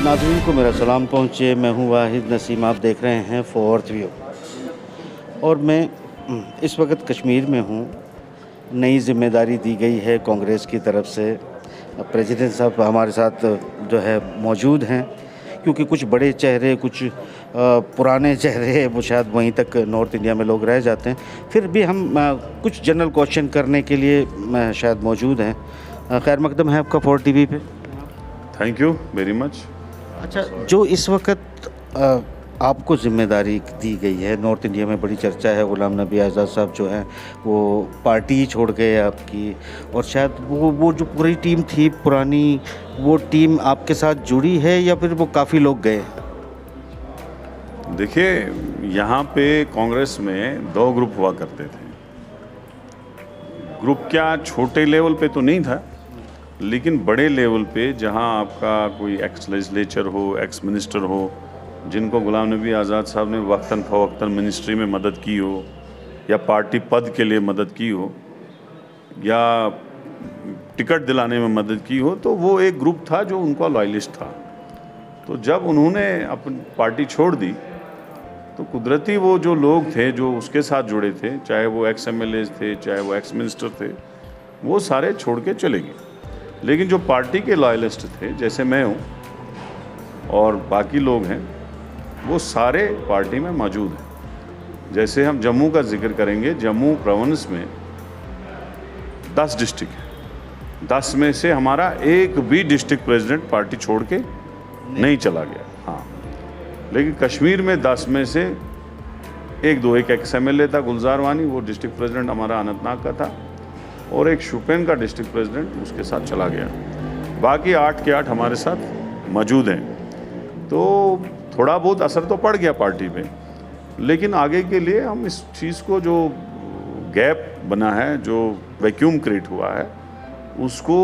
नाजरीन को मेरा सलाम पहुँचे। मैं हूँ वाहिद नसीम, आप देख रहे हैं फोर्थ व्यू और मैं इस वक्त कश्मीर में हूँ। नई ज़िम्मेदारी दी गई है कांग्रेस की तरफ़ से। प्रेसिडेंट साहब हमारे साथ जो है मौजूद हैं, क्योंकि कुछ बड़े चेहरे, कुछ पुराने चेहरे वो शायद वहीं तक नॉर्थ इंडिया में लोग रह जाते हैं। फिर भी हम कुछ जनरल क्वेश्चन करने के लिए शायद मौजूद हैं। खैर, मकदम है आपका फोर टी वी पे। थैंक यू वेरी मच अच्छा जो इस वक्त आपको ज़िम्मेदारी दी गई है, नॉर्थ इंडिया में बड़ी चर्चा है, गुलाम नबी आज़ाद साहब जो हैं, वो पार्टी ही छोड़ गए आपकी, और शायद वो वो जो पूरी टीम थी, पुरानी, वो टीम आपके साथ जुड़ी है या फिर वो काफ़ी लोग गए देखिए, यहाँ पे कांग्रेस में दो ग्रुप हुआ करते थे। ग्रुप क्या छोटे लेवल पे तो नहीं था लेकिन बड़े लेवल पे जहाँ आपका कोई एक्स लेजिस्लेचर हो एक्स मिनिस्टर हो, जिनको गुलाम नबी आज़ाद साहब ने वक्ता फ़वक्ता मिनिस्ट्री में मदद की हो, या पार्टी पद के लिए मदद की हो, या टिकट दिलाने में मदद की हो तो वो एक ग्रुप था जो उनका लॉयलिस्ट था। तो जब उन्होंने अपनी पार्टी छोड़ दी तो कुदरती वो जो लोग थे, जो उसके साथ जुड़े थे, चाहे वो एक्स एम थे, चाहे वो एक्स मिनिस्टर थे, वो सारे छोड़ के चले गए। लेकिन जो पार्टी के लॉयलिस्ट थे, जैसे मैं हूँ, और बाकी लोग हैं, वो सारे पार्टी में मौजूद हैं। जैसे हम जम्मू का ज़िक्र करेंगे, जम्मू प्रोविंस में दस डिस्ट्रिक्ट है। दस में से हमारा एक भी डिस्ट्रिक्ट प्रेसिडेंट पार्टी छोड़ के नहीं चला गया। हाँ। लेकिन कश्मीर में दस में से एक दो, एक एक्स एम था, गुलजार वानी, वो डिस्ट्रिक्ट प्रेसिडेंट हमारा अनंतनाग का था। और एक शुपेन का डिस्ट्रिक्ट प्रेसिडेंट उसके साथ चला गया। बाकी आठ के आठ हमारे साथ मौजूद हैं। तो थोड़ा बहुत असर तो पड़ गया पार्टी पे, लेकिन आगे के लिए हम इस चीज़ को जो गैप बना है, जो वैक्यूम क्रिएट हुआ है, उसको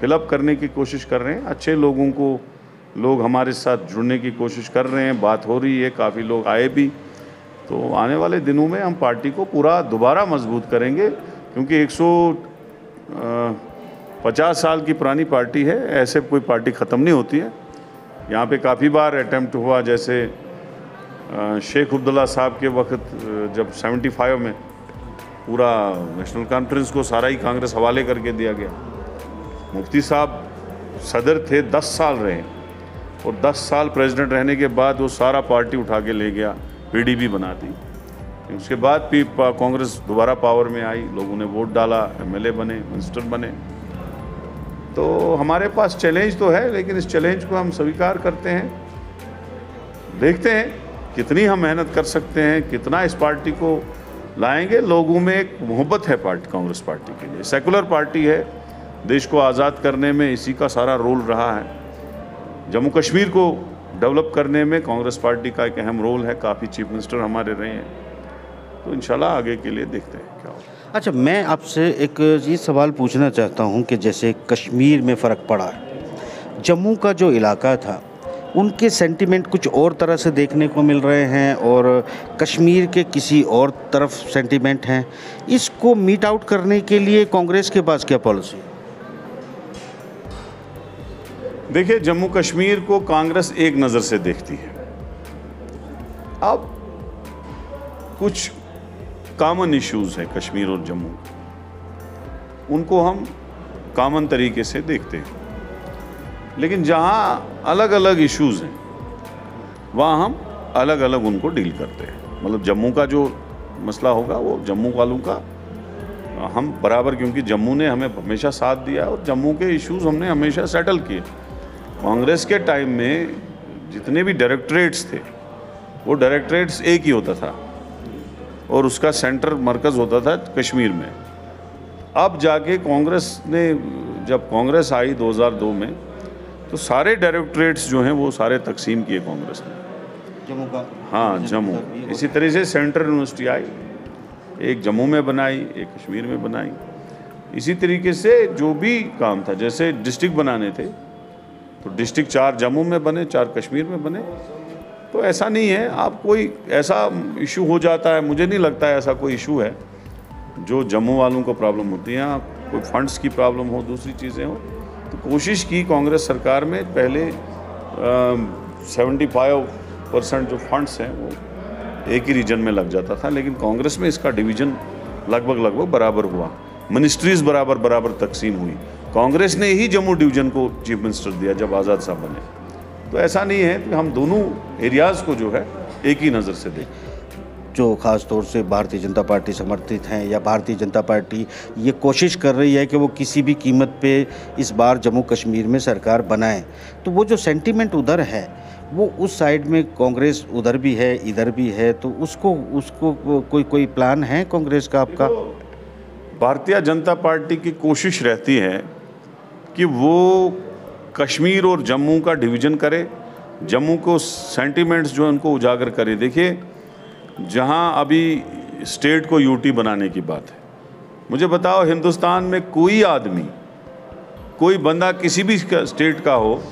फिलअप करने की कोशिश कर रहे हैं। अच्छे लोगों को लोग हमारे साथ जुड़ने की कोशिश कर रहे हैं। बात हो रही है, काफ़ी लोग आए भी। तो आने वाले दिनों में हम पार्टी को पूरा दोबारा मज़बूत करेंगे। क्योंकि 150 साल की पुरानी पार्टी है, ऐसे कोई पार्टी ख़त्म नहीं होती है। यहाँ पे काफ़ी बार अटैम्प्ट हुआ, जैसे शेख अब्दुल्ला साहब के वक्त जब 75 में पूरा नेशनल कॉन्फ्रेंस को सारा ही कांग्रेस हवाले करके दिया गया। मुफ्ती साहब सदर थे 10 साल रहे। और 10 साल प्रेसिडेंट रहने के बाद वो सारा पार्टी उठा के ले गया पीडीपी बना दी। उसके बाद भी कांग्रेस दोबारा पावर में आई, लोगों ने वोट डाला, एमएलए बने, मिनिस्टर बने। तो हमारे पास चैलेंज तो है, लेकिन इस चैलेंज को हम स्वीकार करते हैं। देखते हैं कितनी हम मेहनत कर सकते हैं, कितना इस पार्टी को लाएँगे। लोगों में एक मोहब्बत है पार्टी कांग्रेस पार्टी के लिए। सेकुलर पार्टी है। देश को आज़ाद करने में इसी का सारा रोल रहा है। जम्मू कश्मीर को डेवलप करने में कांग्रेस पार्टी का एक अहम रोल है। काफ़ी चीफ मिनिस्टर हमारे रहे हैं। तो इन आगे के लिए देखते हैं क्या होगा अच्छा मैं आपसे एक ये सवाल पूछना चाहता हूँ कि जैसे कश्मीर में फ़र्क पड़ा है। जम्मू का जो इलाका था उनके सेंटिमेंट कुछ और तरह से देखने को मिल रहे हैं और कश्मीर के किसी और तरफ़ सेंटिमेंट हैं। इसको मीट आउट करने के लिए कांग्रेस के पास क्या पॉलिसी देखिए जम्मू कश्मीर को कांग्रेस एक नज़र से देखती है। अब कुछ कॉमन इश्यूज़ हैं कश्मीर और जम्मू। उनको हम कामन तरीके से देखते हैं। लेकिन जहाँ अलग अलग इश्यूज़ हैं, वहाँ हम अलग अलग उनको डील करते हैं। मतलब जम्मू का जो मसला होगा, वो जम्मू वालों का, हम बराबर क्योंकि जम्मू ने हमें हमेशा साथ दिया और जम्मू के इश्यूज़ हमने हमेशा सेटल किए। कांग्रेस के टाइम में जितने भी डायरेक्टरेट्स थे, वो डायरेक्टरेट्स एक ही होता था। और उसका सेंटर मरकज़ होता था कश्मीर में। अब जाके कांग्रेस ने जब कांग्रेस आई 2002 में तो सारे डायरेक्टरेट्स जो हैं वो सारे तकसीम किए कांग्रेस ने। जम्मू का? हाँ जम्मू। इसी तरह से सेंट्रल यूनिवर्सिटी आई एक जम्मू में बनाई एक कश्मीर में बनाई। इसी तरीके से जो भी काम था जैसे डिस्ट्रिक्ट बनाने थे तो डिस्ट्रिक्ट चार जम्मू में बने चार कश्मीर में बने। तो ऐसा नहीं है। आप कोई ऐसा इशू हो जाता है, मुझे नहीं लगता है ऐसा कोई इशू है। जो जम्मू वालों को प्रॉब्लम होती है, आप कोई फंड्स की प्रॉब्लम हो, दूसरी चीज़ें हो तो कोशिश की कांग्रेस सरकार में पहले सेवेंटी फाइव परसेंट जो फंड्स हैं, वो एक ही रीजन में लग जाता था, लेकिन कांग्रेस में इसका डिवीज़न लगभग लगभग बराबर हुआ। मिनिस्ट्रीज बराबर बराबर तकसीम हुई। कांग्रेस ने ही जम्मू डिवीज़न को चीफ मिनिस्टर दिया, जब आज़ाद साहब बने। तो ऐसा नहीं है कि हम दोनों एरियाज़ को जो है एक ही नज़र से देखें। जो खास तौर से भारतीय जनता पार्टी समर्थित हैं या भारतीय जनता पार्टी ये कोशिश कर रही है कि वो किसी भी कीमत पे इस बार जम्मू कश्मीर में सरकार बनाए। तो वो जो सेंटीमेंट उधर है वो उस साइड में कांग्रेस उधर भी है इधर भी है तो उसको उसको कोई कोई प्लान है कांग्रेस का आपका? भारतीय जनता पार्टी की कोशिश रहती है कि वो कश्मीर और जम्मू का डिवीज़न करे, जम्मू को सेंटीमेंट्स जो उनको उजागर करे। देखिए, जहाँ अभी स्टेट को यूटी बनाने की बात है, मुझे बताओ हिंदुस्तान में कोई आदमी, कोई बंदा किसी भी स्टेट का हो,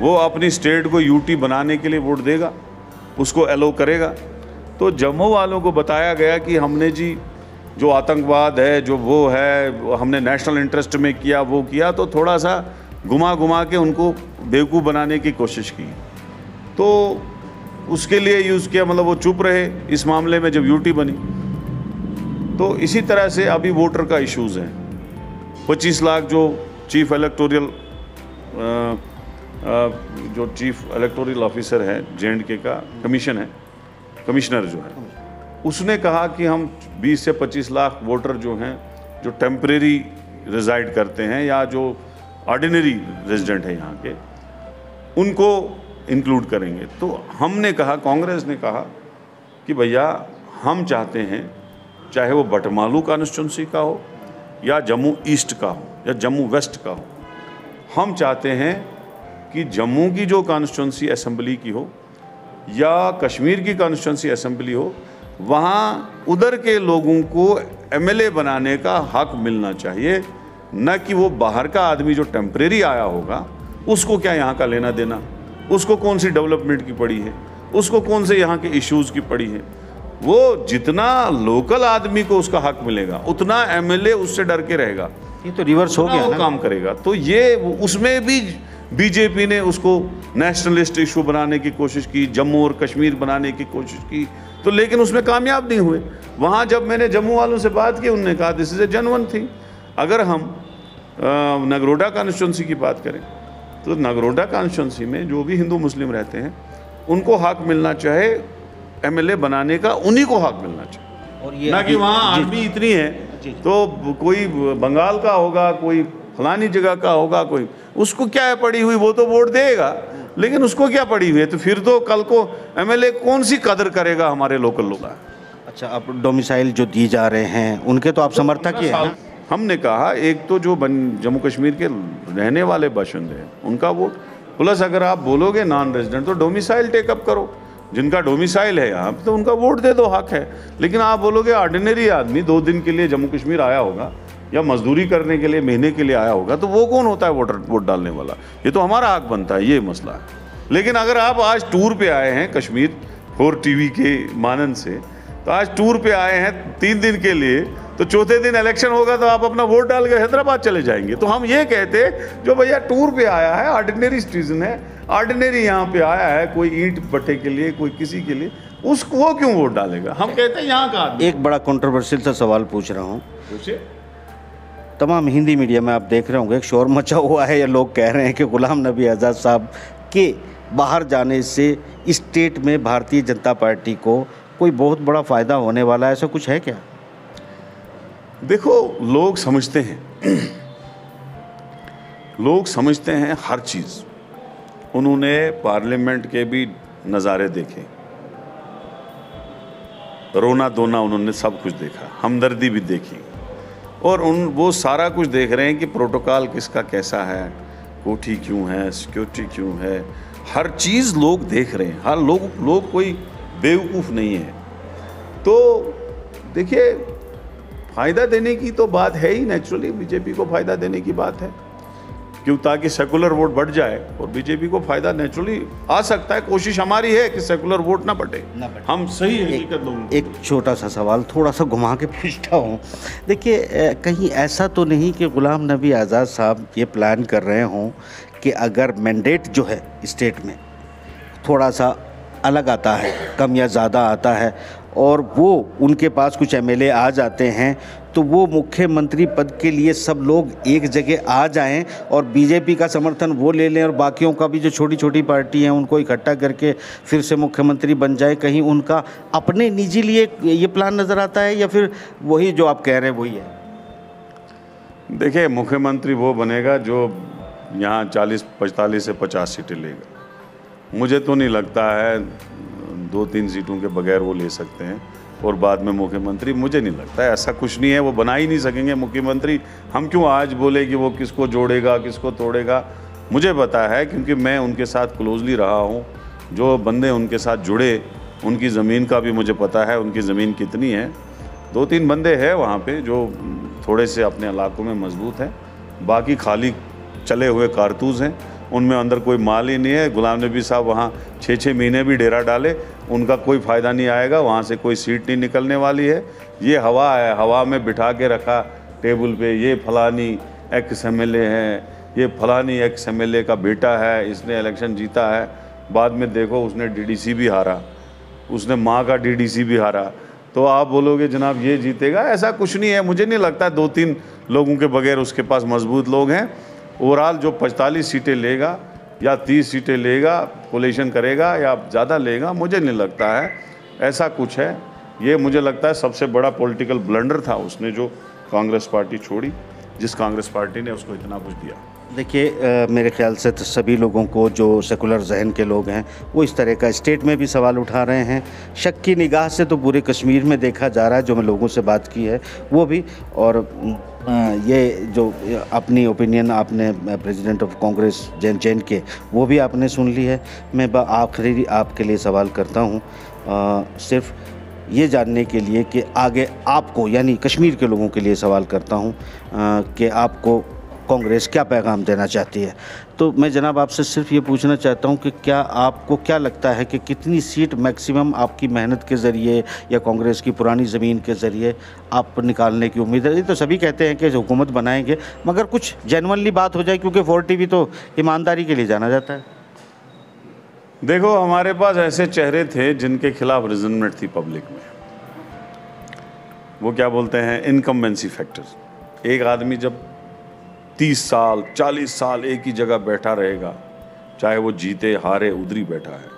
वो अपनी स्टेट को यूटी बनाने के लिए वोट देगा, उसको एलो करेगा। तो जम्मू वालों को बताया गया कि हमने जी जो आतंकवाद है, जो वो है, हमने नेशनल इंटरेस्ट में किया, वो किया तो थोड़ा सा घुमा घुमा के उनको बेवकूफ़ बनाने की कोशिश की। तो उसके लिए यूज़ किया मतलब वो चुप रहे इस मामले में जब यूटी बनी। तो इसी तरह से अभी वोटर का इश्यूज़ है। पच्चीस लाख जो चीफ इलेक्टोरियल जो चीफ इलेक्टोरियल ऑफिसर है जे के का कमीशन है, कमिश्नर जो है, उसने कहा कि हम 20 से 25 लाख वोटर जो हैं, जो टेम्परेरी रिजाइड करते हैं या जो ऑर्डिनरी रेजिडेंट है यहाँ के, उनको इंक्लूड करेंगे। तो हमने कहा, कांग्रेस ने कहा कि भैया, हम चाहते हैं, चाहे वो बटमालू कॉन्स्टिट्यूंसी का हो, या जम्मू ईस्ट का हो, या जम्मू वेस्ट का हो, हम चाहते हैं कि जम्मू की जो कॉन्स्टिट्यूंसी असेंबली की हो, या कश्मीर की कॉन्स्टिट्यूंसी असेंबली हो, वहाँ उधर के लोगों को एमएलए बनाने का हक मिलना चाहिए। न कि वो बाहर का आदमी जो टेम्परेरी आया होगा उसको क्या यहाँ का लेना देना? उसको कौन सी डेवलपमेंट की पड़ी है? उसको कौन से यहाँ के इश्यूज़ की पड़ी है? वो जितना लोकल आदमी को उसका हक मिलेगा उतना एमएलए उससे डर के रहेगा। ये तो रिवर्स हो गया वो काम करेगा। तो ये उसमें भी बीजेपी ने उसको नेशनलिस्ट इशू बनाने की कोशिश की जम्मू और कश्मीर बनाने की कोशिश की तो लेकिन उसमें कामयाब नहीं हुए। वहाँ जब मैंने जम्मू वालों से बात की उनने कहा this is a genuine thing अगर हम नगरोडा कॉन्स्टिट्यूंसी की बात करें तो नगरोडा कॉन्स्टिट्यूंसी में जो भी हिंदू मुस्लिम रहते हैं उनको हक मिलना चाहे एमएलए बनाने का उन्हीं को हक मिलना चाहिए और ये ना कि वहाँ आदमी इतनी है तो कोई बंगाल का होगा कोई फलानी जगह का होगा कोई उसको क्या है पड़ी हुई वो तो वोट देगा लेकिन उसको क्या पड़ी हुई है? तो फिर तो कल को एमएलए कौन सी कदर करेगा हमारे लोकल लोग? अच्छा अब डोमिसाइल जो दी जा रहे हैं उनके तो आप समर्थक ही हैं हमने कहा, एक तो जो जम्मू कश्मीर के रहने वाले बाशिंदे हैं, उनका वोट। प्लस अगर आप बोलोगे नॉन रेजिडेंट तो डोमिसाइल टेकअप करो। जिनका डोमिसाइल है यहाँ तो उनका वोट दे दो, हक है। लेकिन आप बोलोगे ऑर्डिनरी आदमी दो दिन के लिए जम्मू कश्मीर आया होगा, या मजदूरी करने के लिए, महीने के लिए आया होगा तो वो कौन होता है वोटर, वोट डालने वाला? ये तो हमारा हक बनता है, ये मसला है। लेकिन अगर आप आज टूर पे आए हैं कश्मीर फोर टीवी के मानन से तो आज टूर पे आए हैं तीन दिन के लिए तो चौथे दिन इलेक्शन होगा तो आप अपना वोट डाल के हैदराबाद चले जाएँगे। तो हम ये कहते जो भैया टूर पे आया है ऑर्डिनरी सिटीजन है ऑर्डिनरी यहाँ पे आया है कोई ईंट भट्टे के लिए कोई किसी के लिए उसको क्यों वोट डालेगा? हम कहते हैं यहाँ का एक बड़ा कंट्रोवर्शियल सा सवाल पूछ रहा हूँ। तमाम हिंदी मीडिया में आप देख रहे होंगे एक शोर मचा हुआ है या लोग कह रहे हैं कि गुलाम नबी आज़ाद साहब के बाहर जाने से स्टेट में भारतीय जनता पार्टी को कोई बहुत बड़ा फ़ायदा होने वाला है, ऐसा कुछ है क्या? देखो, लोग समझते हैं। लोग समझते हैं हर चीज़। उन्होंने पार्लियामेंट के भी नज़ारे देखे। रोना धोना उन्होंने सब कुछ देखा, हमदर्दी भी देखी। और उन, वो सारा कुछ देख रहे हैं कि प्रोटोकॉल किसका कैसा है, कोठी क्यों है, सिक्योरिटी क्यों है। हर चीज़ लोग देख रहे हैं। हर लोग लोग कोई बेवकूफ़ नहीं है। तो देखिए फ़ायदा देने की तो बात है ही नेचुरली बीजेपी को फ़ायदा देने की बात है। क्यों? ताकि सेकुलर वोट बढ़ जाए और बीजेपी को फ़ायदा नेचुरली आ सकता है। कोशिश हमारी है कि सेकुलर वोट ना बढ़े ना बढ़े। हम सही हकीकत लोगों एक छोटा सा सवाल थोड़ा सा घुमा के पूछता हूँ। देखिए कहीं ऐसा तो नहीं कि गुलाम नबी आज़ाद साहब ये प्लान कर रहे हों कि अगर मैंडेट जो है स्टेट में थोड़ा सा अलग आता है, कम या ज़्यादा आता है, और वो उनके पास कुछ एमएलए आ जाते हैं तो वो मुख्यमंत्री पद के लिए सब लोग एक जगह आ जाएँ और बीजेपी का समर्थन वो ले लें और बाकियों का भी जो छोटी छोटी पार्टी हैं, उनको इकट्ठा करके फिर से मुख्यमंत्री बन जाए, कहीं उनका अपने निजी लिए ये प्लान नज़र आता है या फिर वही जो आप कह रहे हैं वही है? देखिए, मुख्यमंत्री वो बनेगा जो यहाँ चालीस, पैंतालीस से पचास सीटें लेगा। मुझे तो नहीं लगता है दो तीन सीटों के बगैर वो ले सकते हैं। और बाद में मुख्यमंत्री, मुझे नहीं लगता है, ऐसा कुछ नहीं है, वो बना ही नहीं सकेंगे। मुख्यमंत्री, हम क्यों आज बोले कि वो किसको जोड़ेगा, किसको तोड़ेगा? मुझे पता है, क्योंकि मैं उनके साथ क्लोजली रहा हूँ। जो बंदे उनके साथ जुड़े, उनकी ज़मीन का भी मुझे पता है, उनकी ज़मीन कितनी है। दो तीन बंदे हैं वहाँ पे जो थोड़े से अपने इलाकों में मज़बूत हैं। बाकी खाली चले हुए कारतूस हैं। उनमें अंदर कोई माल ही नहीं है। गुलाम नबी साहब वहाँ छः छः महीने भी डेरा डाले, उनका कोई फ़ायदा नहीं आएगा, वहाँ से कोई सीट नहीं निकलने वाली है। ये हवा है, हवा में बिठा के रखा टेबल पे, ये फलानी एक्स एम है, ये फलानी एक्स एम का बेटा है, इसने इलेक्शन जीता है, बाद में देखो उसने डीडीसी भी हारा, उसने माँ का डीडीसी भी हारा। तो आप बोलोगे, जनाब, ये जीतेगा? ऐसा कुछ नहीं है, मुझे नहीं लगता दो तीन लोगों के बगैर उसके पास मज़बूत लोग हैं। ओवरऑल जो पैंतालीस सीटें लेगा या तीस सीटें लेगा कोलेशन करेगा या ज़्यादा लेगा, मुझे नहीं लगता है। ऐसा कुछ है। ये मुझे लगता है सबसे बड़ा पॉलिटिकल ब्लंडर था उसने जो कांग्रेस पार्टी छोड़ी, जिस कांग्रेस पार्टी ने उसको इतना कुछ दिया। देखिए मेरे ख्याल से तो सभी लोगों को जो सेकुलर जहन के लोग हैं, वो इस तरह का स्टेट में भी सवाल उठा रहे हैं। शक की निगाह से तो पूरे कश्मीर में देखा जा रहा है, जो मैं लोगों से बात की है, वो भी। और ये जो अपनी ओपिनियन आपने प्रेसिडेंट ऑफ़ कांग्रेस जैन जैन के, वो भी आपने सुन ली है। मैं आखिरी आपके लिए सवाल करता हूँ। सिर्फ़ ये जानने के लिए कि आगे आपको, यानी कश्मीर के लोगों के लिए सवाल करता हूँ कि आपको कांग्रेस क्या पैगाम देना चाहती है? तो मैं जनाब आपसे सिर्फ़ ये पूछना चाहता हूँ कि क्या आपको क्या लगता है कि कितनी सीट मैक्सिमम आपकी मेहनत के ज़रिए या कांग्रेस की पुरानी ज़मीन के ज़रिए आप निकालने की उम्मीद है? तो सभी कहते हैं कि हुकूमत बनाएँगे, मगर कुछ जेनवनली बात हो जाए, क्योंकि फोर टी तो ईमानदारी के लिए जाना जाता है। देखो, हमारे पास ऐसे चेहरे थे जिनके खिलाफ रिजनमेंट थी पब्लिक में। वो क्या बोलते हैं? इनकम्बेंसी फैक्टर एक आदमी जब तीस साल, चालीस साल एक ही जगह बैठा रहेगा, चाहे वो जीते, हारे, उधर ही बैठा है।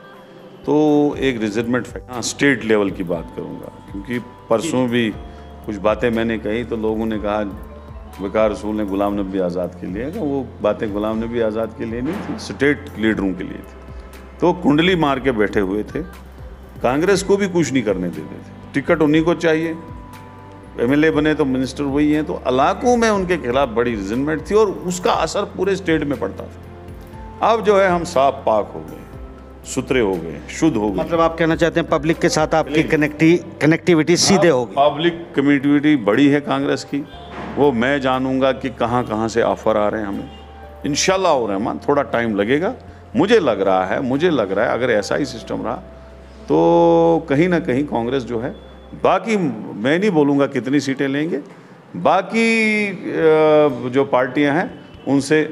तो एक रिजर्वमेंट हाँ स्टेट लेवल की बात करूँगा, क्योंकि परसों भी कुछ बातें मैंने कही तो लोगों ने कहा, विकार रसूल ने गुलाम नबी आज़ाद के लिए, वो बातें गुलाम नबी आज़ाद के लिए नहीं थी स्टेट लीडरों के लिए थी। तो कुंडली मार के बैठे हुए थे, कांग्रेस को भी कुछ नहीं करने देते थे। टिकट उन्हीं को चाहिए एमएलए बने तो मिनिस्टर वही हैं तो इलाकों में उनके खिलाफ बड़ी रिजनमेंट थी और उसका असर पूरे स्टेट में पड़ता था। अब जो है हम साफ़ पाक हो गए सुथरे हो गए शुद्ध हो गए। मतलब आप कहना चाहते हैं पब्लिक के साथ आपकी कनेक्टी कनेक्टिविटी सीधे होगी पब्लिक कमिटिविटी बड़ी है कांग्रेस की। वो मैं जानूँगा कि कहाँ कहाँ से ऑफ़र आ रहे हैं हमें। इंशाल्लाह और रहमान थोड़ा टाइम लगेगा। मुझे लग रहा है मुझे लग रहा है अगर ऐसा ही सिस्टम रहा तो कहीं ना कहीं कांग्रेस जो है बाकी मैं नहीं बोलूँगा कितनी सीटें लेंगे। बाकी जो पार्टियाँ हैं उनसे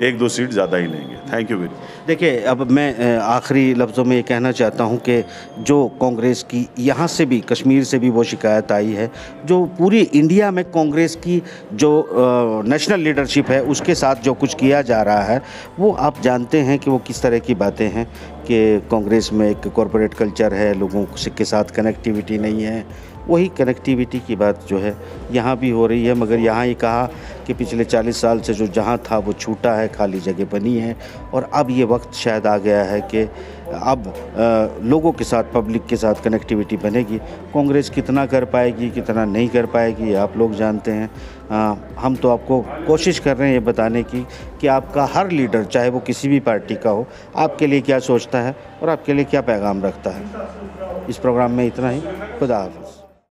एक दो सीट ज़्यादा ही लेंगे। थैंक यू वेरी देखिए, अब मैं आखिरी लफ्ज़ों में ये कहना चाहता हूँ कि जो कांग्रेस की यहाँ से भी, कश्मीर से भी वो शिकायत आई है, जो पूरी इंडिया में कांग्रेस की जो नेशनल लीडरशिप है, उसके साथ जो कुछ किया जा रहा है, वो आप जानते हैं कि वो किस तरह की बातें हैं कि कांग्रेस में एक कॉरपोरेट कल्चर है, लोगों के साथ कनेक्टिविटी नहीं है। वही कनेक्टिविटी की बात जो है, यहाँ भी हो रही है, मगर यहाँ ये कहा कि पिछले 40 साल से जो जहाँ था वो छूटा है खाली जगह बनी है और अब ये वक्त शायद आ गया है कि अब लोगों के साथ पब्लिक के साथ कनेक्टिविटी बनेगी। कांग्रेस कितना कर पाएगी कितना नहीं कर पाएगी आप लोग जानते हैं। अ, हम तो आपको कोशिश कर रहे हैं ये बताने की कि आपका हर लीडर चाहे वो किसी भी पार्टी का हो आपके लिए क्या सोचता है और आपके लिए क्या पैगाम रखता है। इस प्रोग्राम में इतना ही। खुदा हाफ़िज़।